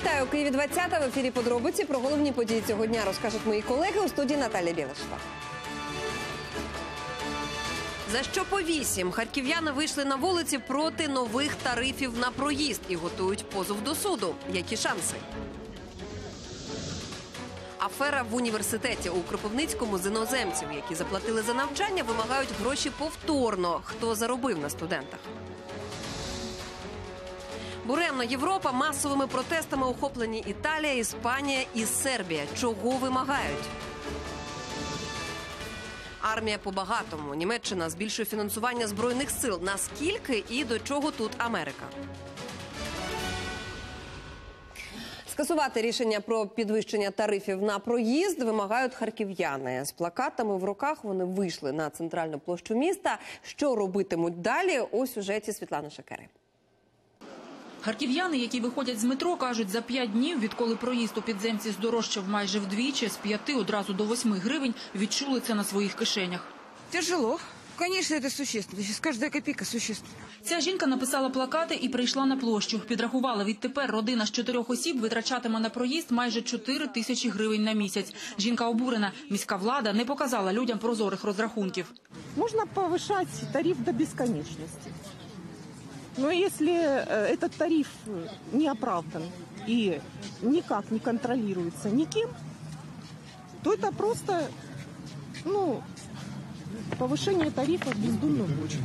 Вітаю Києві 20 в ефірі подробиці про головні події цього дня розкажуть мої колеги у студії Наталія Білишева. За що по вісім харків'яни вийшли на вулиці проти нових тарифів на проїзд і готують позов до суду. Які шанси? Афера в університеті у Кропивницькому з іноземців, які заплатили за навчання, вимагають гроші повторно. Хто заробив на студентах? Буремна Європа масовими протестами охоплені Італія, Іспанія і Сербія. Чого вимагають? Армія по багатому. Німеччина збільшує фінансування збройних сил. Наскільки і до чого тут Америка? Скасувати рішення про підвищення тарифів на проїзд вимагають харків'яни. З плакатами в руках вони вийшли на центральну площу міста. Що робитимуть далі? У сюжеті Світлани Шекери. Харків'яни, які виходять з метро, кажуть, за п'ять днів, відколи проїзд у підземці здорожчав майже вдвічі, з п'яти одразу до восьми гривень, відчули це на своїх кишенях. Тяжело. Конечно, это существенно. Сейчас каждая копейка существенна. Ця жінка написала плакати і прийшла на площу. Підрахувала відтепер родина з чотирьох осіб витрачатиме на проїзд майже 4 тисячі гривень на місяць. Жінка обурена. Міська влада не показала людям прозорих розрахунків. Можно повышать тариф до бесконечности. Но если э, этот тариф не оправдан и никак не контролируется никем, то это просто ну, повышение тарифа в бездумную бочку.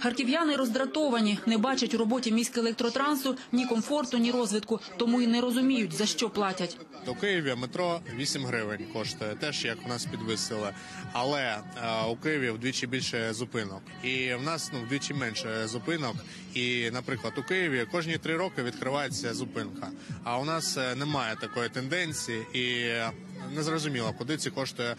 Харків'яни роздратовані, не бачать у роботі міськелектротрансу ні комфорту, ні розвитку, тому і не розуміють, за що платять. У Києві метро 8 гривень коштує, теж як у нас підвисили. Але е, у Києві вдвічі більше зупинок. І в нас ну вдвічі менше зупинок. І, наприклад, у Києві кожні три роки відкривається зупинка. А у нас е, немає такої тенденції і незрозуміло, куди ці кошти е,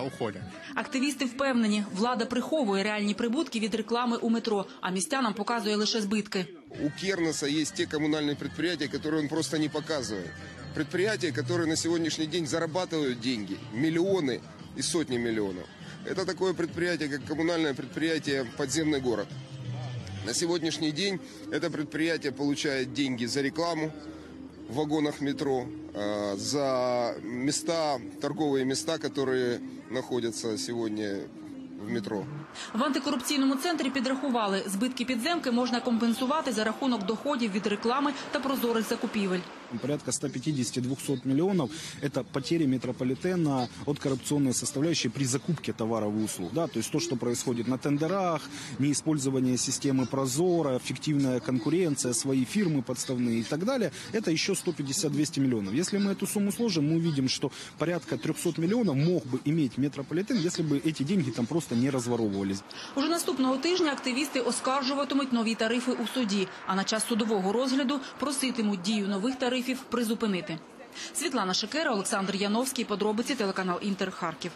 уходять. Активісти впевнені, влада приховує реальні прибутки від реклами у метро, а містянам показує лише збитки. У Кернеса есть те коммунальные предприятия, которые он просто не показывает. Предприятия, которые на сегодняшний день зарабатывают деньги, миллионы и сотни миллионов. Это такое предприятие, как коммунальное предприятие «Подземный город». На сегодняшний день это предприятие получает деньги за рекламу в вагонах метро, э, за места, торговые места, которые находятся сегодня в метро. В антикорупційному центрі підрахували, збитки підземки можна компенсувати за рахунок доходів від реклами та прозорих закупівель. Порядка 150-200 миллионов – это потери метрополитена от коррупционной составляющей при закупке товаров и услуг. Да? То есть то, что происходит на тендерах, неиспользование системы Прозора, фиктивная конкуренция, свои фирмы подставные и так далее – это еще 150-200 миллионов. Если мы эту сумму сложим, мы увидим, что порядка 300 миллионов мог бы иметь метрополитен, если бы эти деньги там просто не разворовывались. Уже наступного тижня активісти оскаржуватимуть нові тарифи у суді, а на час судового розгляду проситимуть дію нових тарифів Призупинити. Світлана Шекера, Олександр Яновський. Подробиці телеканал Інтер Харків.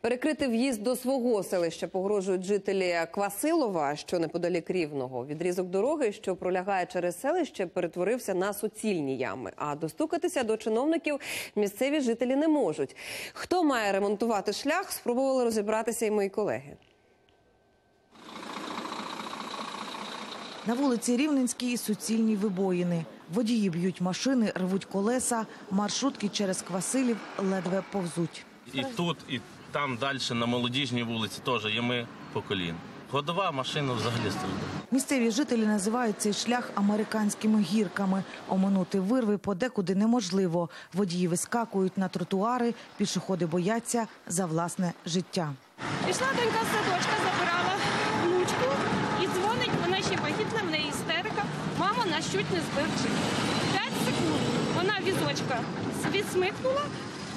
Перекрити в'їзд до свого селища погрожують жителі Квасилова, що неподалік Рівного. Відрізок дороги, що пролягає через селище, перетворився на суцільні ями. А достукатися до чиновників місцеві жителі не можуть. Хто має ремонтувати шлях, спробували розібратися і мої колеги. На вулиці Рівненській суцільні вибоїни. Водії б'ють машини, рвуть колеса, маршрутки через Квасилів ледве повзуть. І тут, і там далі на молодіжній вулиці теж є ми по колін. Ходова машина взагалі страждає. Місцеві жителі називають цей шлях американськими гірками. Оминути вирви подекуди неможливо. Водії вискакують на тротуари, пішоходи бояться за власне життя. Пішла донька з садочка, забирала внучку і дзвонить, вона ще вагітна, в неї істерика. Мама нас чуть не збив джип. П'ять секунд вона візочка відсмикнула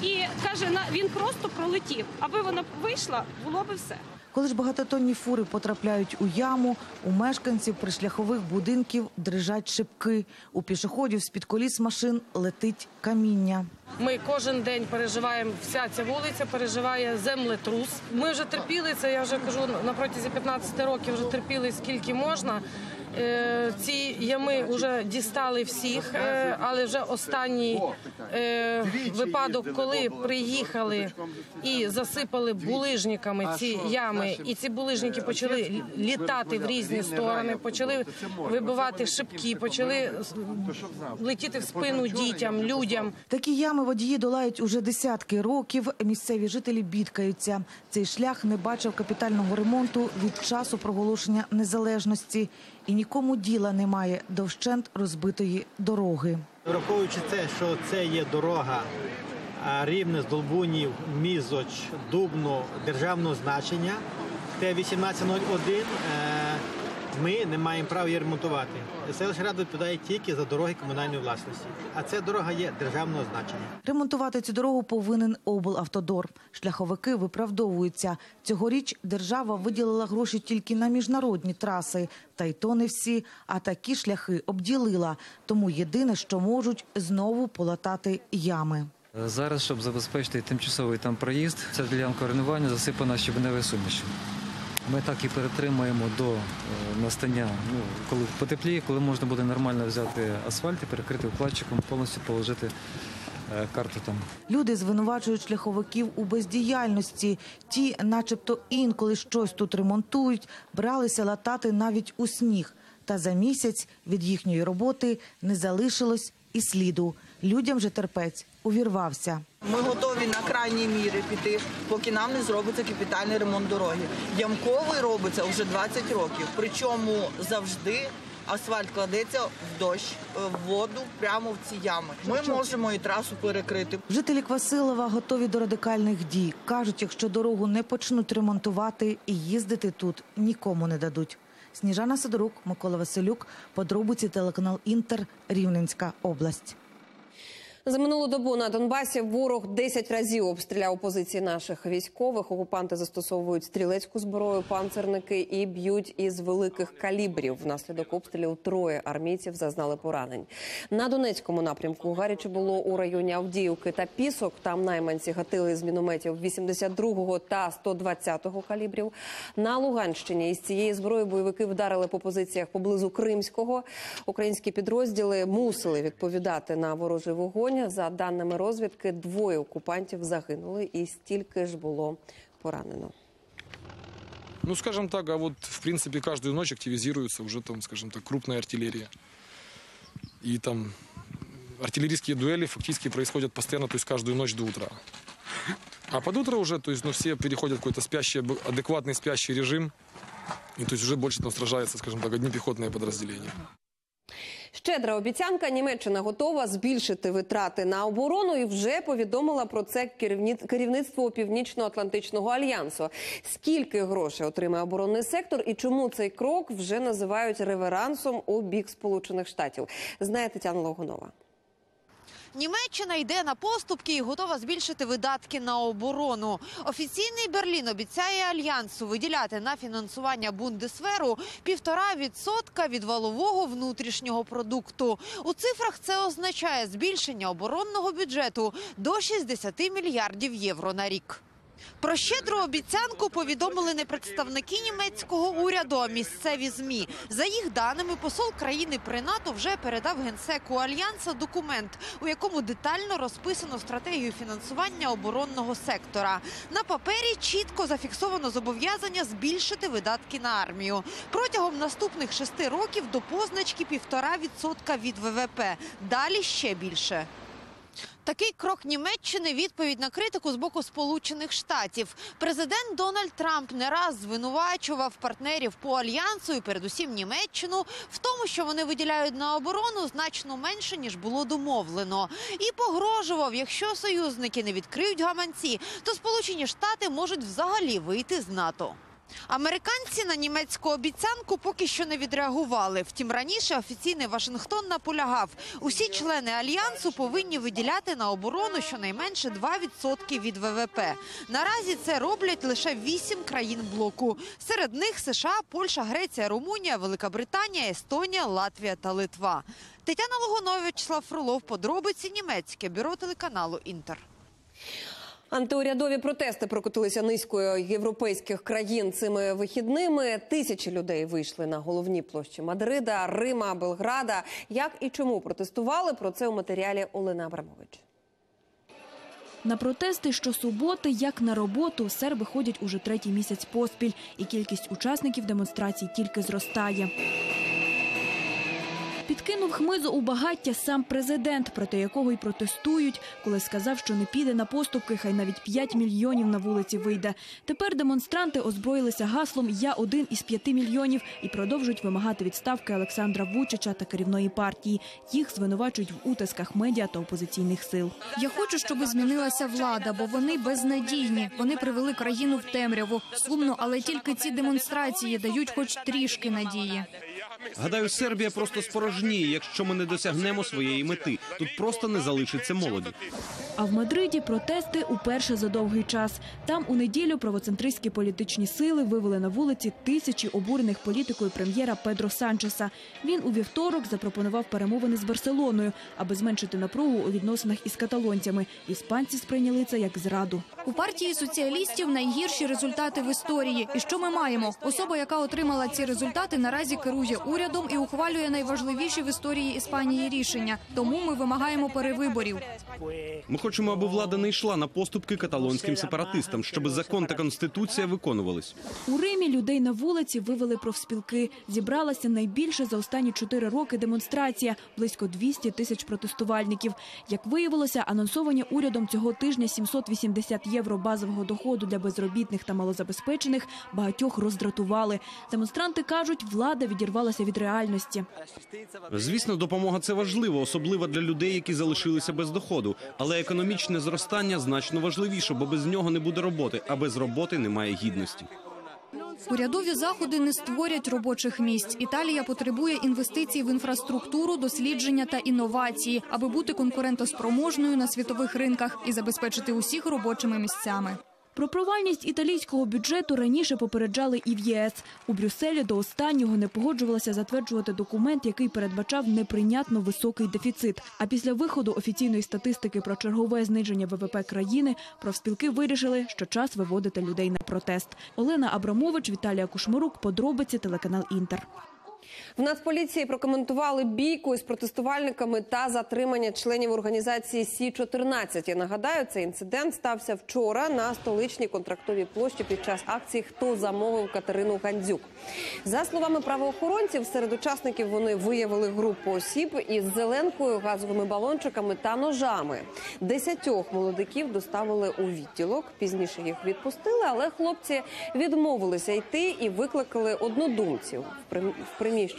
і каже, «На- він просто пролетів. Аби вона вийшла, було би все. Коли ж багатотонні фури потрапляють у яму, у мешканців пришляхових будинків дрижать шибки. У пішоходів з-під коліс машин летить каміння. Ми кожен день переживаємо, вся ця вулиця переживає землетрус. Ми вже терпіли це, я вже кажу, на протязі 15 років вже терпіли скільки можна. Е, Ці ями вже дістали всіх, е, але вже останній е, випадок, коли приїхали і засипали булижниками ці ями і ці булижники почали літати в різні сторони, почали вибивати шибки, почали летіти в спину дітям, людям. Такі ями водії долають уже десятки років. Місцеві жителі бідкаються. Цей шлях не бачив капітального ремонту від часу проголошення незалежності. І нікому діла немає до вщент розбитої дороги. Враховуючи це, що це є дорога Рівне з Долбунів, Мізоч, Дубно державного значення, Т-1801, е, ми не маємо права її ремонтувати. Селищна рада відповідає тільки за дороги комунальної власності, а ця дорога є державного значення. Ремонтувати цю дорогу повинен облавтодор. Шляховики виправдовуються. Цьогоріч держава виділила гроші тільки на міжнародні траси. Та й то не всі, а такі шляхи обділила. Тому єдине, що можуть, знову полатати ями. Зараз, щоб забезпечити тимчасовий там проїзд, ця ділянка руйнування засипана щебеневою сумішю. Ми так і перетримаємо до е, настання, ну, коли потепліє, коли можна буде нормально взяти асфальт і перекрити вкладчиком, повністю положити е, карту там. Люди звинувачують шляховиків у бездіяльності. Ті, начебто, інколи щось тут ремонтують, бралися латати навіть у сніг. Та за місяць від їхньої роботи не залишилось і сліду. Людям же терпець увірвався. Ми готові на крайні міри піти, поки нам не зробиться капітальний ремонт дороги. Ямковий робиться вже 20 років. Причому завжди асфальт кладеться в дощ, е, в воду, прямо в ці ями. Ми можемо і трасу перекрити. Жителі Квасилова готові до радикальних дій. Кажуть, якщо дорогу не почнуть ремонтувати, і їздити тут нікому не дадуть. Сніжана Сидорук, Микола Василюк, подробиці телеканал Інтер, Рівненська область. За минулу добу на Донбасі ворог 10 разів обстріляв позиції наших військових. Окупанти застосовують стрілецьку зброю, панцерники і б'ють із великих калібрів. Внаслідок обстрілів троє армійців зазнали поранень. На Донецькому напрямку гаряче було у районі Авдіївки та Пісок. Там найманці гатили з мінометів 82-го та 120-го калібрів. На Луганщині із цієї зброї бойовики вдарили по позиціях поблизу Кримського. Українські підрозділи мусили відповідати на ворожий вогонь За даними розвідки, двоє окупантів загинули, і стільки ж було поранено. Ну, скажем так, а вот, в принципе, каждую ночь активизируется уже там, скажем так, крупная артиллерия. И там артиллерийские дуэли фактически происходят постоянно, то есть каждую ночь до утра. А под утро уже, то есть, ну, все переходят в какой-то спящий, аб- адекватный спящий режим. И то есть уже больше там сражается, скажем так, одни пехотные подразделения. Щедра обіцянка. Німеччина готова збільшити витрати на оборону і вже повідомила про це керівництво Північно-Атлантичного альянсу. Скільки грошей отримає оборонний сектор і чому цей крок вже називають реверансом у бік Сполучених Штатів? Знає Тетяна Логунова. Німеччина йде на поступки і готова збільшити видатки на оборону. Офіційний Берлін обіцяє альянсу виділяти на фінансування бундесверу півтора відсотка від валового внутрішнього продукту. У цифрах це означає збільшення оборонного бюджету до 60 мільярдів євро на рік. Про щедру обіцянку повідомили не представники німецького уряду, а місцеві змі. За їх даними, посол країни при НАТО вже передав генсеку альянса документ, у якому детально розписано стратегію фінансування оборонного сектора. На папері чітко зафіксовано зобов'язання збільшити видатки на армію протягом наступних шести років до позначки півтора відсотка від ВВП. Далі ще більше. Такий крок Німеччини відповідь на критику з боку Сполучених Штатів. Президент Дональд Трамп не раз звинувачував партнерів по альянсу і передусім Німеччину в тому, що вони виділяють на оборону значно менше ніж було домовлено, і погрожував, якщо союзники не відкриють гаманці, то Сполучені Штати можуть взагалі вийти з НАТО. Американці на німецьку обіцянку поки що не відреагували. Втім, раніше офіційний Вашингтон наполягав, усі члени альянсу повинні виділяти на оборону щонайменше 2% від ВВП. Наразі це роблять лише 8 країн блоку. Серед них США, Польща, Греція, Румунія, Велика Британія, Естонія, Латвія та Литва. Тетяна Логунова, Вячеслав Фролов, подробиці німецьке бюро телеканалу Інтер. Антиурядові протести прокотилися низкою європейських країн цими вихідними. Тисячі людей вийшли на головні площі Мадрида, Рима, Белграда. Як і чому протестували? Про це у матеріалі Олени Абрамович. На протести щосуботи, як на роботу, серби ходять уже третій місяць поспіль, і кількість учасників демонстрацій тільки зростає. Підкинув хмизу у багаття сам президент, проти якого й протестують, коли сказав, що не піде на поступки, хай навіть 5 мільйонів на вулиці вийде. Тепер демонстранти озброїлися гаслом Я один із п'яти мільйонів і продовжують вимагати відставки Олександра Вучича та керівної партії. Їх звинувачують в утисках медіа та опозиційних сил. Я хочу, щоб змінилася влада, бо вони безнадійні. Вони привели країну в темряву. Сумно, але тільки ці демонстрації дають хоч трішки надії. Гадаю, Сербія просто спорожніє, якщо ми не досягнемо своєї мети. Тут просто не залишиться молоді. А в Мадриді протести уперше за довгий час. Там у неділю правоцентристські політичні сили вивели на вулиці тисячі обурених політикою прем'єра Педро Санчеса. Він у вівторок запропонував перемовини з Барселоною, аби зменшити напругу у відносинах із каталонцями. Іспанці сприйняли це як зраду. У партії соціалістів найгірші результати в історії. І що ми маємо? Особа, яка отримала ці результати, наразі керує урядом і ухвалює найважливіші в історії Іспанії рішення. Тому ми вимагаємо перевиборів. Ми хочемо, аби влада не йшла на поступки каталонським сепаратистам, щоб закон та конституція виконувались. У Римі людей на вулиці вивели профспілки. Зібралася найбільша за останні чотири роки демонстрація – близько 200 тисяч протестувальників. Як виявилося, анонсовані урядом цього тижня 780 євро базового доходу для безробітних та малозабезпечених багатьох роздратували. Демонстранти кажуть, влада відірвалася від реальності. Звісно, допомога це важливо, особливо для людей, які залишилися без доходу. Але економічне зростання значно важливіше, бо без нього не буде роботи, а без роботи немає гідності. Урядові заходи не створять робочих місць. Італія потребує інвестицій в інфраструктуру, дослідження та інновації, аби бути конкурентоспроможною на світових ринках і забезпечити усіх робочими місцями. Про провальність італійського бюджету раніше попереджали і в ЄС. У Брюсселі до останнього не погоджувалося затверджувати документ, який передбачав неприйнятно високий дефіцит. А після виходу офіційної статистики про чергове зниження ВВП країни профспілки вирішили, що час виводити людей на протест. Олена Абрамович, Віталія Кушмарук, подробиці телеканал Інтер. В Нацполіції прокоментували бійку із протестувальниками та затримання членів організації Сі 14 Я нагадаю, цей інцидент стався вчора на столичній контрактовій площі під час акції Хто замовив Катерину Гандзюк. За словами правоохоронців, серед учасників вони виявили групу осіб із зеленкою, газовими балончиками та ножами. Десятьох молодиків доставили у відділок. Пізніше їх відпустили, але хлопці відмовилися йти і викликали однодумців. В прим-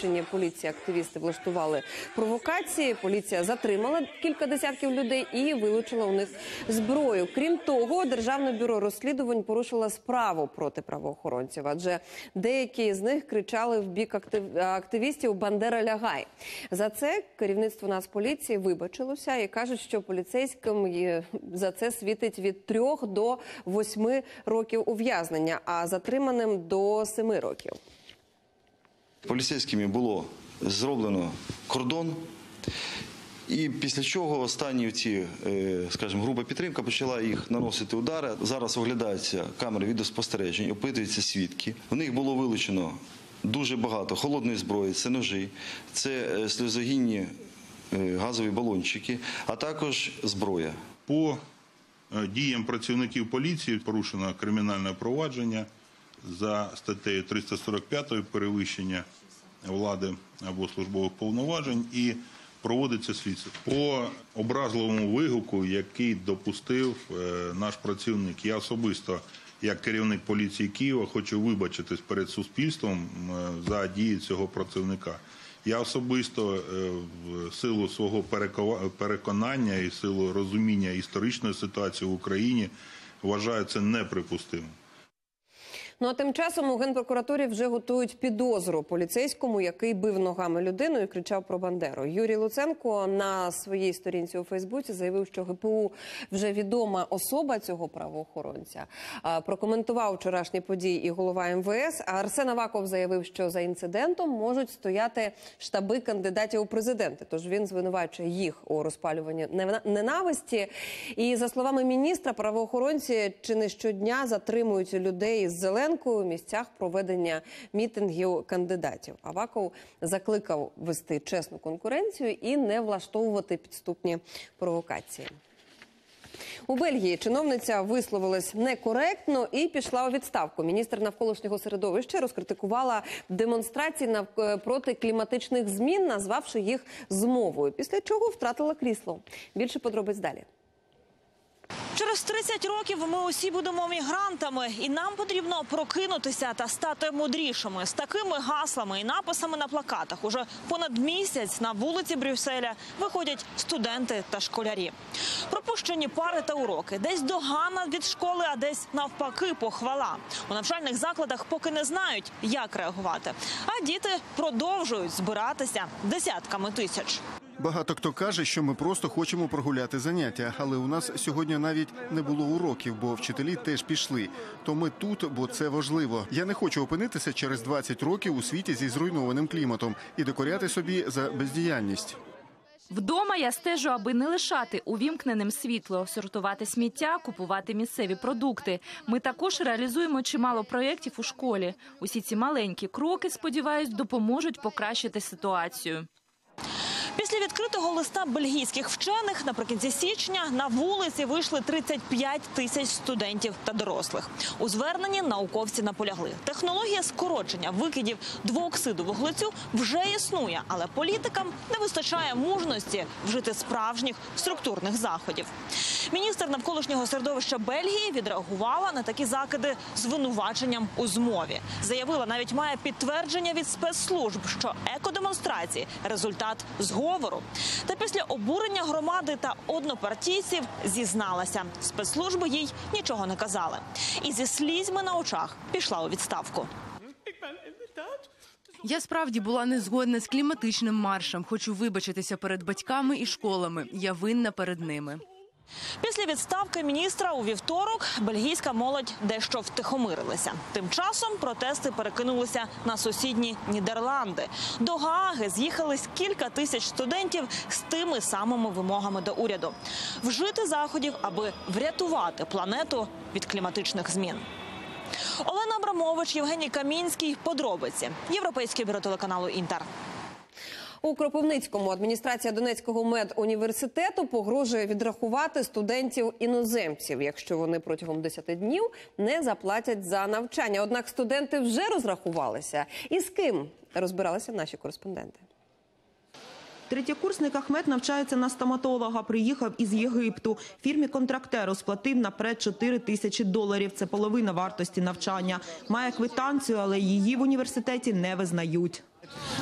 в приміщенні поліції активісти влаштували провокації. Поліція затримала кілька десятків людей і вилучила у них зброю. Крім того, державне бюро розслідувань порушило справу проти правоохоронців, адже деякі з них кричали в бік актив- активістів Бандера лягай. За це керівництво Нацполіції вибачилося і кажуть, що поліцейським за це світить від трьох до восьми років ув'язнення, а затриманим до семи років. Поліцейськими було зроблено кордон. І після чого останні ці, е, скажімо, група підтримка почала їх наносити удари. Зараз оглядаються камери відеоспостережень, опитуються свідки. У них було вилучено дуже багато холодної зброї, це ножі, це е, сльозогінні е, газові балончики, а також зброя. По діям працівників поліції порушено кримінальне провадження за статтею 345 перевищення влади або службових повноважень і проводиться слідство. По образливому вигуку, який допустив е, наш працівник, я особисто, як керівник поліції Києва, хочу вибачитись перед суспільством за дії цього працівника. Я особисто е, в силу свого переконання і силу розуміння історичної ситуації в Україні вважаю це неприпустимим. Ну а тим часом у генпрокуратурі вже готують підозру поліцейському, який бив ногами людину і кричав про Бандеру. Юрій Луценко на своїй сторінці у Фейсбуці заявив, що ГПУ вже відома особа цього правоохоронця. Прокоментував вчорашні події і голова МВС. А Арсен Аваков заявив, що за інцидентом можуть стояти штаби кандидатів у президенти. Тож він звинувачує їх у розпалюванні ненависті. І за словами міністра, правоохоронці чи не щодня затримують людей з зеленкою у місцях проведення мітингів кандидатів. Аваков закликав вести чесну конкуренцію і не влаштовувати підступні провокації. У Бельгії чиновниця висловилась некоректно і пішла у відставку. Міністр навколишнього середовища розкритикувала демонстрації нав- проти кліматичних змін, назвавши їх змовою. Після чого втратила крісло. Більше подробиць далі. Через 30 років ми усі будемо мігрантами, і нам потрібно прокинутися та стати мудрішими з такими гаслами і написами на плакатах. Уже понад місяць на вулиці Брюсселя виходять студенти та школярі. Пропущені пари та уроки, десь догана від школи, а десь навпаки похвала. У навчальних закладах поки не знають, як реагувати. А діти продовжують збиратися десятками тисяч. Багато хто каже, що ми просто хочемо прогуляти заняття, але у нас сьогодні навіть не було уроків, бо вчителі теж пішли. То ми тут, бо це важливо. Я не хочу опинитися через 20 років у світі зі зруйнованим кліматом і докоряти собі за бездіяльність. Вдома я стежу, аби не лишати увімкненим світло, сортувати сміття, купувати місцеві продукти. Ми також реалізуємо чимало проєктів у школі. Усі ці маленькі кроки, сподіваюсь, допоможуть покращити ситуацію. Після відкритого листа бельгійських вчених наприкінці січня на вулиці вийшли 35 тисяч студентів та дорослих. У зверненні науковці наполягли. Технологія скорочення викидів двооксиду вуглецю вже існує, але політикам не вистачає мужності вжити справжніх структурних заходів. Міністр навколишнього середовища Бельгії відреагувала на такі закиди звинуваченням у змові. Заявила, навіть має підтвердження від спецслужб, що екодемонстрації результат зговору. Та після обурення громади та однопартійців зізналася. Спецслужби їй нічого не казали. І зі слізьми на очах пішла у відставку. Я справді була не згодна з кліматичним маршем. Хочу вибачитися перед батьками і школами. Я винна перед ними. Після відставки міністра у вівторок бельгійська молодь дещо втихомирилася. Тим часом протести перекинулися на сусідні Нідерланди. До Гааги з'їхались кілька тисяч студентів з тими самими вимогами до уряду вжити заходів, аби врятувати планету від кліматичних змін. Олена Абрамович, Євгеній Камінський. Подробиці Європейське бюро телеканалу Інтер. У Кропивницькому адміністрація Донецького медуніверситету погрожує відрахувати студентів іноземців, якщо вони протягом 10 днів не заплатять за навчання. Однак студенти вже розрахувалися. І з ким розбиралися наші кореспонденти. Третєкурсник Ахмед навчається на стоматолога. Приїхав із Єгипту. Фірмі контрактеру сплатив наперед 4 тисячі доларів. Це половина вартості навчання. Має квитанцію, але її в університеті не визнають.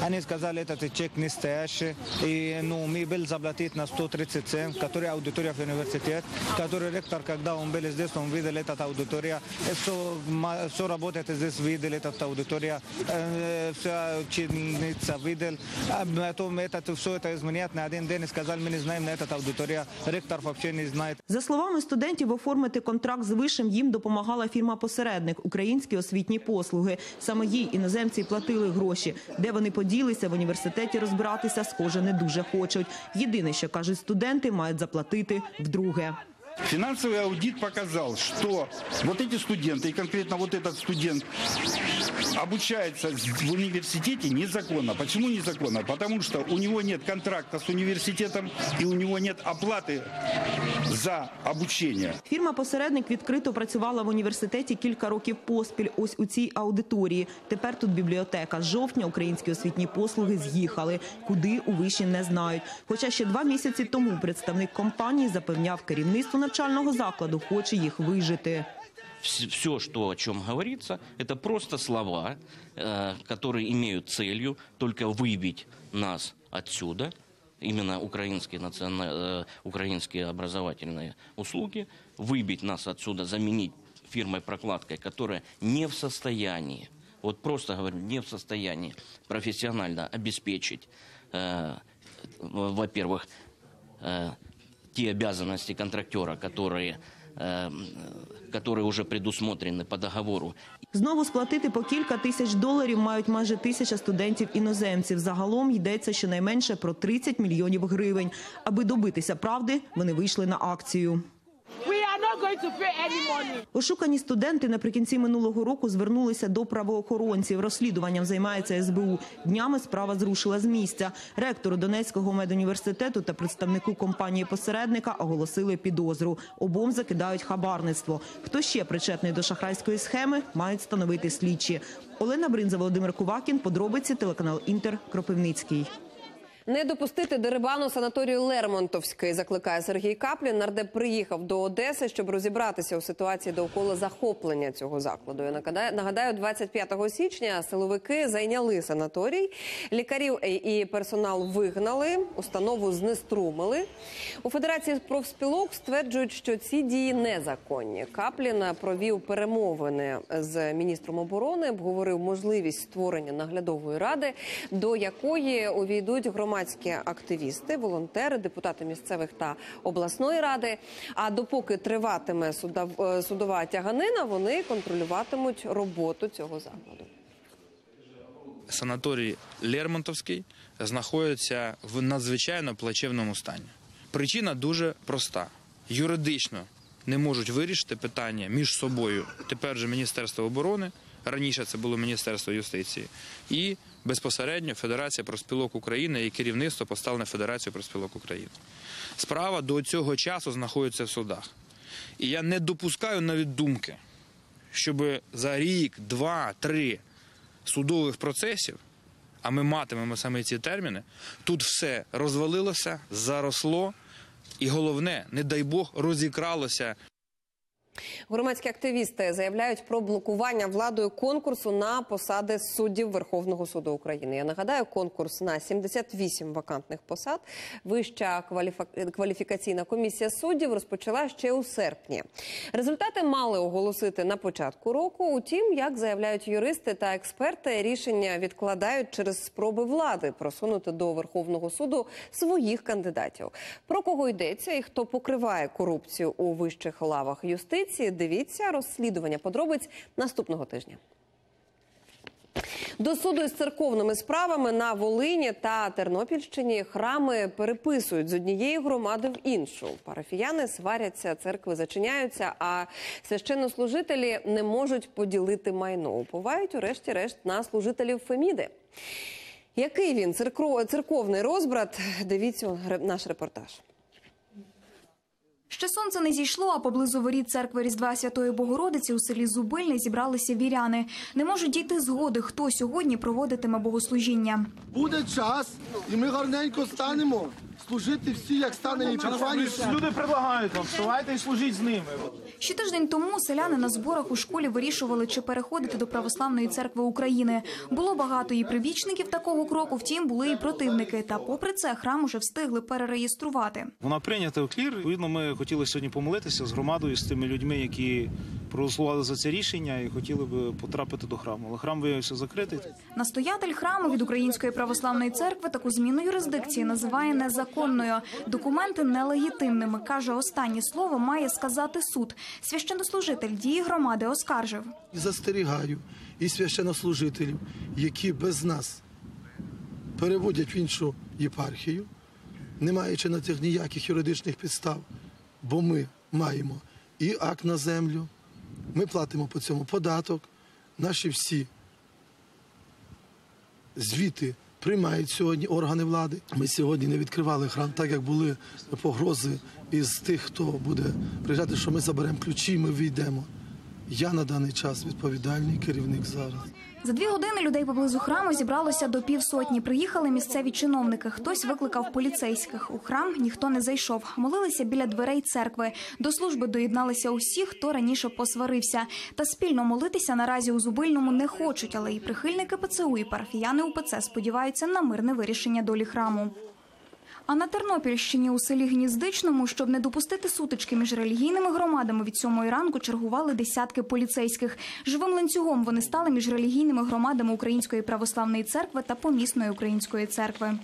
Они сказали, этот чек не настоящий. И ну, мы были заплатить на 137, который аудитория в университет, который ректор, когда он был здесь, он видел этот аудитория. И все, ма- все работает здесь, видел этот аудитория. Э, Вся ученица видел. А потом этот, все это изменять на один день. И сказали, мы не знаем на этот аудитория. Ректор вообще не знает. За словами студентів, оформити контракт з вишем їм допомагала фірма-посередник «Українські освітні послуги». Саме їй іноземці й платили гроші. Де вони поділися, в університеті розбиратися, схоже, не дуже хочуть. Єдине, що кажуть студенти, мають заплатити вдруге. Финансовый аудит показал, что вот эти студенты, и конкретно вот этот студент, обучается в университете незаконно. Почему незаконно? Потому что у него нет контракта с университетом и у него нет оплаты за обучение. Фірма-посередник відкрито працювала в університеті кілька років поспіль. Ось у цій аудиторії. Тепер тут бібліотека. З жовтня українські освітні послуги з'їхали. Куди у виші не знають. Хоча ще два місяці тому представник компанії запевняв керівництво навчального закладу, хоче їх вижити. все, что о чем говорится, это просто слова, э, которые имеют целью только выбить нас отсюда, именно украинские, национа- э, украинские образовательные услуги, выбить нас отсюда, заменить фирмой-прокладкой, которая не в состоянии, вот просто говорю, не в состоянии профессионально обеспечить, э, в- во-первых, э, те обязанности контрактера, которые, э, которые уже предусмотрены по договору. Знову сплатити по кілька тисяч доларів мають майже тисяча студентів-іноземців. Загалом йдеться щонайменше про 30 мільйонів гривень. Аби добитися правди, вони вийшли на акцію. Not. Ошукані студенти наприкінці минулого року звернулися до правоохоронців. Розслідуванням займається СБУ. Днями справа зрушила з місця. Ректору Донецького медуніверситету та представнику компанії посередника оголосили підозру. Обом закидають хабарництво. Хто ще причетний до шахрайської схеми, мають встановити слідчі. Олена Бринза, Володимир Кувакін. Подробиці телеканал Інтер. Кропивницький. Не допустити дерибану санаторію Лермонтовський, закликає Сергій Каплін. Нардеп приїхав до Одеси, щоб розібратися у ситуації довкола захоплення цього закладу. Я нагадаю- нагадаю, 25 січня силовики зайняли санаторій, лікарів і персонал вигнали, установу знеструмили. У Федерації профспілок стверджують, що ці дії незаконні. Каплін провів перемовини з міністром оборони, обговорив можливість створення наглядової ради, до якої увійдуть громадські активісти, волонтери, депутати місцевих та обласної ради. А допоки триватиме е, судова тяганина, вони контролюватимуть роботу цього закладу. санаторій Лермонтовський знаходиться в надзвичайно плачевному стані. Причина дуже проста: юридично не можуть вирішити питання між собою. Тепер же Міністерство оборони, раніше це було Міністерство юстиції, і безпосередньо Федерація профспілок України і керівництво поставлене Федерацію профспілок України. Справа до цього часу знаходиться в судах. І я не допускаю навіть думки, щоб за рік, два, три судових процесів, а ми матимемо саме ці терміни, тут все розвалилося, заросло, і головне, не дай Бог, розікралося. Громадські активісти заявляють про блокування владою конкурсу на посади суддів Верховного суду України. Я нагадаю, конкурс на 78 вакантних посад. Вища кваліфікаційна комісія суддів розпочала ще у серпні. Результати мали оголосити на початку року. Утім, як заявляють юристи та експерти, рішення відкладають через спроби влади просунути до Верховного суду своїх кандидатів. Про кого йдеться і хто покриває корупцію у вищих лавах юстиції? Дивіться розслідування подробиць наступного тижня. До суду із церковними справами на Волині та Тернопільщині храми переписують з однієї громади в іншу. Парафіяни сваряться, церкви зачиняються, а священнослужителі не можуть поділити майно. Уповають, урешті-решт, на служителів Феміди. Який він церковний розбрат? Дивіться наш репортаж. Ще сонце не зійшло, а поблизу воріт церкви Різдва Святої Богородиці у селі Зубильне зібралися віряни. Не можуть дійти згоди, хто сьогодні проводитиме богослужіння. Буде час, і ми гарненько станемо служити всі, як стане і Епіфаній. Люди предлагають вам, вставайте і служіть з ними. Ще тиждень тому селяни на зборах у школі вирішували, чи переходити до православної церкви України. Було багато і прибічників такого кроку, втім були і противники. Та попри це храм уже встигли перереєструвати. Вона прийнята в клір. Відповідно, ми хотіли сьогодні помолитися з громадою, з тими людьми, які проголосували за це рішення і хотіли б потрапити до храму. Але храм виявився закритий. Настоятель храму від Української православної церкви таку зміну юрисдикції називає незаконною. Документи нелегітимними. каже, останнє слово має сказати суд. Священнослужитель дії громади оскаржив. Застерігаю і священнослужителів, які без нас переводять в іншу єпархію, не маючи на цих ніяких юридичних підстав, бо ми маємо і акт на землю, ми платимо по цьому податок, наші всі звіти приймають сьогодні органи влади. Ми сьогодні не відкривали храм, так як були погрози із тих, хто буде приїжджати, що ми заберемо ключі, ми війдемо. Я на даний час відповідальний керівник зараз. За дві години людей поблизу храму зібралося до півсотні. Приїхали місцеві чиновники. Хтось викликав поліцейських. У храм ніхто не зайшов. Молилися біля дверей церкви. До служби доєдналися усі, хто раніше посварився. Та спільно молитися наразі у Зубильному не хочуть, але і прихильники ПЦУ, і парафіяни УПЦ сподіваються на мирне вирішення долі храму. А на Тернопільщині у селі Гніздичному, щоб не допустити сутички між релігійними громадами, від сьомої ранку чергували десятки поліцейських. Живим ланцюгом вони стали між релігійними громадами Української православної церкви та помісної української церкви.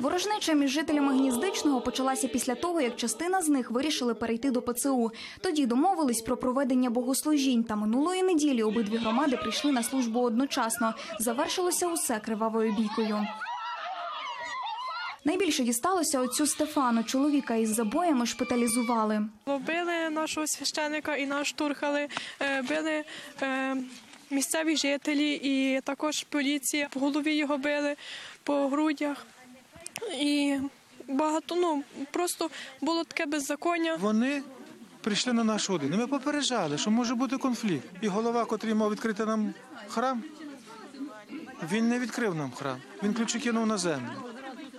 Ворожнеча між жителями Гніздичного почалася після того, як частина з них вирішили перейти до ПЦУ. Тоді домовились про проведення богослужінь. Та минулої неділі обидві громади прийшли на службу одночасно. Завершилося усе кривавою бійкою. Найбільше дісталося отцю Стефану. Чоловіка із забоями шпиталізували. Били нашого священика і нас штурхали, е, били е, місцеві жителі і також поліція. По голові його били, по грудях. І багато, ну просто було таке беззаконня. Вони прийшли на нашу годину. Ми попереджали, що може бути конфлікт. І голова, котрий мав відкрити нам храм, він не відкрив нам храм. Він ключі кинув на землю.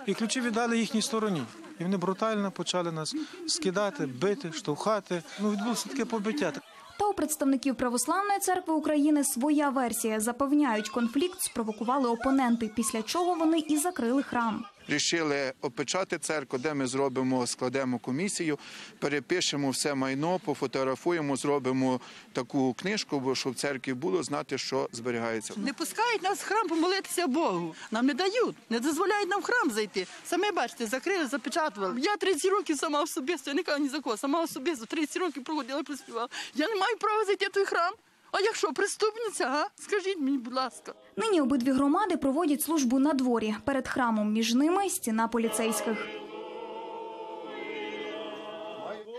І ключі віддали їхній стороні. І вони брутально почали нас скидати, бити, штовхати. Ну, відбулося таке побиття. Та у представників Православної церкви України своя версія. Запевняють, конфлікт спровокували опоненти, після чого вони і закрили храм. Рішили опечати церкву, де ми зробимо, складемо комісію, перепишемо все майно, пофотографуємо, зробимо таку книжку, бо щоб в церкві було знати, що зберігається. Не пускають нас в храм помолитися Богу. Нам не дають, не дозволяють нам в храм зайти. Самі бачите, закрили, запечатували. Я 30 років сама особисто, я не кажу ні за кого, сама особисто 30 років проходила, приспівала. Я не маю права зайти в той храм. А якщо преступниця, га? Скажіть мені, будь ласка. Нині обидві громади проводять службу на дворі. Перед храмом між ними стіна поліцейських.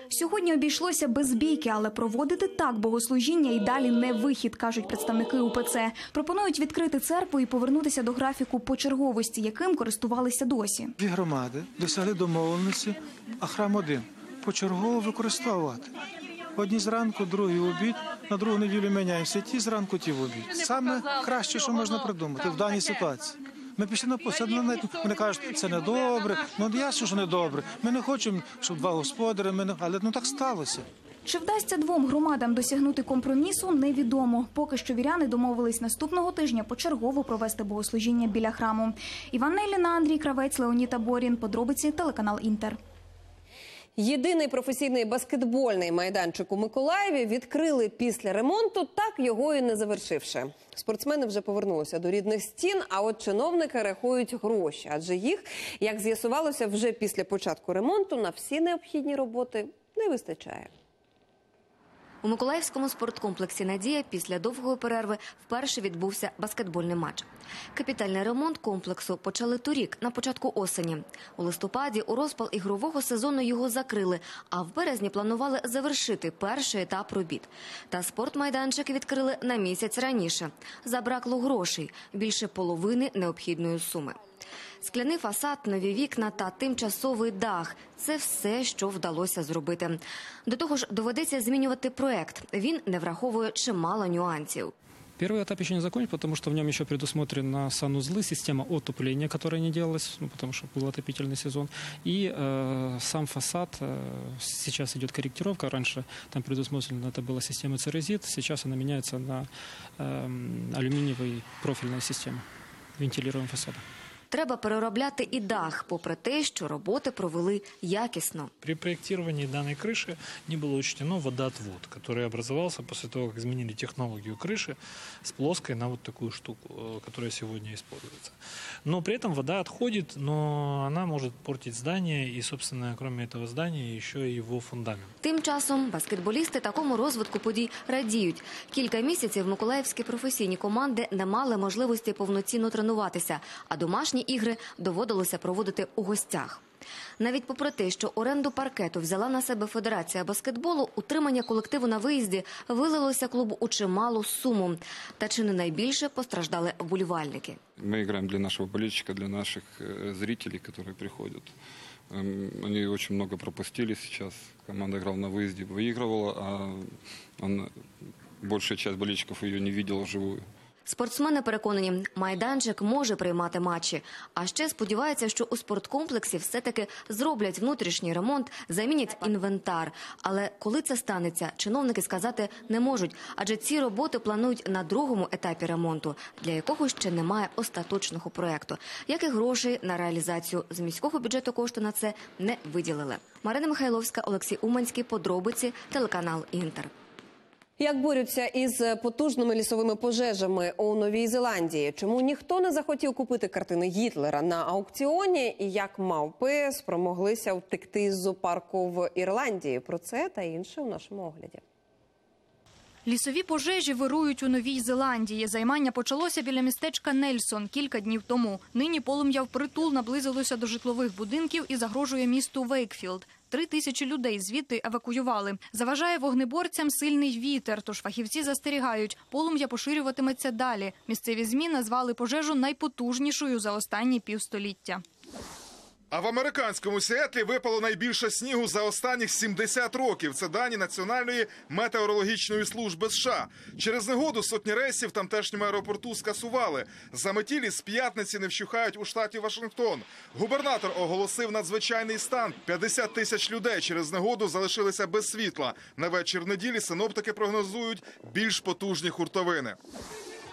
Сьогодні обійшлося без бійки, але проводити так богослужіння і далі не вихід, кажуть представники УПЦ. Пропонують відкрити церкву і повернутися до графіку почерговості, яким користувалися досі. Дві громади досягли домовленості, а храм один почергово використовувати. Одні зранку, другі в обід, на другу неділю міняємося. Ті зранку, ті в обід. Саме краще, що можна придумати в даній ситуації. Ми пішли на посад, вони кажуть, це не добре. Ну ясно, що не добре. Ми не хочемо, щоб два господарі, ми не... але ну так сталося. Чи вдасться двом громадам досягнути компромісу, невідомо. Поки що віряни домовились наступного тижня почергово провести богослужіння біля храму. Іван Нейліна, Андрій Кравець, Леоніта Борін. Подробиці телеканал Інтер. Єдиний професійний баскетбольний майданчик у Миколаєві відкрили після ремонту, так його і не завершивши. Спортсмени вже повернулися до рідних стін, а от чиновники рахують гроші, адже їх, як з'ясувалося, вже після початку ремонту на всі необхідні роботи не вистачає. У Миколаївському спорткомплексі Надія після довгої перерви вперше відбувся баскетбольний матч. Капітальний ремонт комплексу почали торік на початку осені. У листопаді у розпал ігрового сезону його закрили, а в березні планували завершити перший етап робіт. Та спортмайданчик відкрили на місяць раніше. Забракло грошей більше половини необхідної суми. Скляний фасад, нові вікна та тимчасовий дах це все, що вдалося зробити. До того ж, доведеться змінювати проект. Він не враховує чимало нюансів. Первый этап еще не закончен, потому что в нем еще предусмотрена санузлы, система отопления, которая не делалась, ну, потому что был отопительный сезон. И э, сам фасад, э, сейчас идет корректировка. Раньше там предусмотрена это была система церезит, сейчас она меняется на э, алюминиевой профильная система. Вентилируем фасады. Треба переробляти і дах, попри те, що роботи провели якісно. При проектировании данной крыши не было учтено водоотвод, который образовался после того, как изменили технологию крыши с плоской на вот такую штуку, э, которая сегодня используется. Но при этом вода отходит, но она может портить здание и, собственно, кроме этого здания, еще и его фундамент. Тим часом баскетболісти такому розвитку подій радіють. Кілька місяців миколаївські професійні команди не мали можливості повноцінно тренуватися, а домашні ігри доводилося проводити у гостях. Навіть попри те, що оренду паркету взяла на себе Федерація баскетболу, утримання колективу на виїзді вилилося клубу у чималу суму. Та чи не найбільше постраждали вболівальники. Мы играем для нашего болельщика, для наших э, зрителей, которые приходят. Эм, Они очень много пропустили сейчас. Команда играла на выезде, выигрывала, а он- большая часть болельщиков ее не видела вживую. Спортсмени переконані, майданчик може приймати матчі. А ще сподіваються, що у спорткомплексі все-таки зроблять внутрішній ремонт, замінять інвентар. Але коли це станеться, чиновники сказати не можуть, адже ці роботи планують на другому етапі ремонту, для якого ще немає остаточного проекту. Як і грошей на реалізацію з міського бюджету кошти на це не виділили. Марина Михайловська, Олексій Уманський. Подробиці телеканал Інтер. Як борються із потужними лісовими пожежами у Новій Зеландії? Чому ніхто не захотів купити картини Гітлера на аукціоні? І як мавпи спромоглися втекти з зоопарку в Ірландії? Про це та інше у нашому огляді. Лісові пожежі вирують у Новій Зеландії. Займання почалося біля містечка Нельсон кілька днів тому. Нині полум'я впритул наблизилося до житлових будинків і загрожує місту Вейкфілд. Три тисячі людей звідти евакуювали. Заважає вогнеборцям сильний вітер, тож фахівці застерігають, полум'я поширюватиметься далі. Місцеві ЗМІ назвали пожежу найпотужнішою за останні півстоліття. А в американському Сіетлі випало найбільше снігу за останніх 70 років. Це дані Національної метеорологічної служби США. Через негоду сотні рейсів тамтешньому аеропорту скасували. Заметілі з п'ятниці не вщухають у штаті Вашингтон. Губернатор оголосив надзвичайний стан. 50 тисяч людей через негоду залишилися без світла. На вечір неділі синоптики прогнозують більш потужні хуртовини.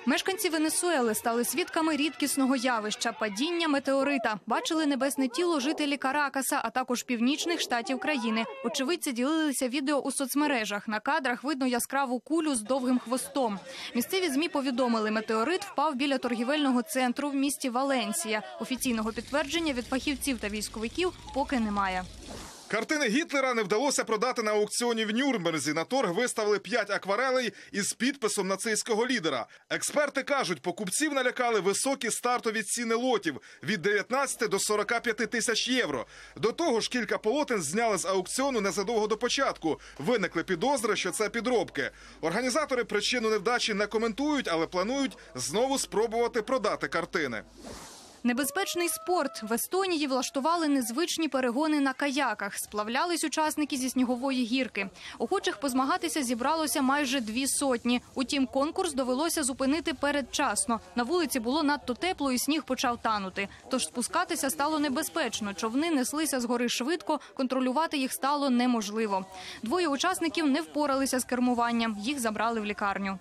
Мешканці Венесуели стали свідками рідкісного явища падіння метеорита. Бачили небесне тіло жителі Каракаса, а також північних штатів країни. Очевидці ділилися відео у соцмережах. На кадрах видно яскраву кулю з довгим хвостом. Місцеві змі повідомили, метеорит впав біля торгівельного центру в місті Валенсія. Офіційного підтвердження від фахівців та військовиків поки немає. Картини Гітлера не вдалося продати на аукціоні в Нюрнберзі. На торг виставили п'ять акварелей із підписом нацистського лідера. Експерти кажуть, покупців налякали високі стартові ціни лотів від 19 до 45 тисяч євро. До того ж, кілька полотен зняли з аукціону незадовго до початку. Виникли підозри, що це підробки. Організатори причину невдачі не коментують, але планують знову спробувати продати картини. Небезпечний спорт в Естонії влаштували незвичні перегони на каяках. Сплавлялись учасники зі снігової гірки. Охочих позмагатися зібралося майже дві сотні. Утім, конкурс довелося зупинити передчасно. На вулиці було надто тепло, і сніг почав танути. Тож спускатися стало небезпечно. Човни неслися з гори швидко, контролювати їх стало неможливо. Двоє учасників не впоралися з кермуванням. Їх забрали в лікарню.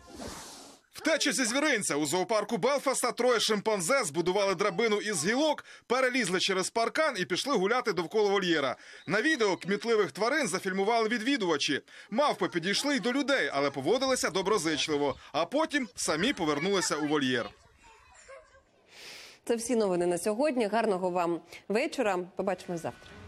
Втеча зі звіринця у зоопарку Белфаста троє шимпанзе збудували драбину із гілок, перелізли через паркан і пішли гуляти довкола вольєра. На відео кмітливих тварин зафільмували відвідувачі. Мавпи підійшли й до людей, але поводилися доброзичливо. А потім самі повернулися у вольєр. Це всі новини на сьогодні. Гарного вам вечора. Побачимось завтра.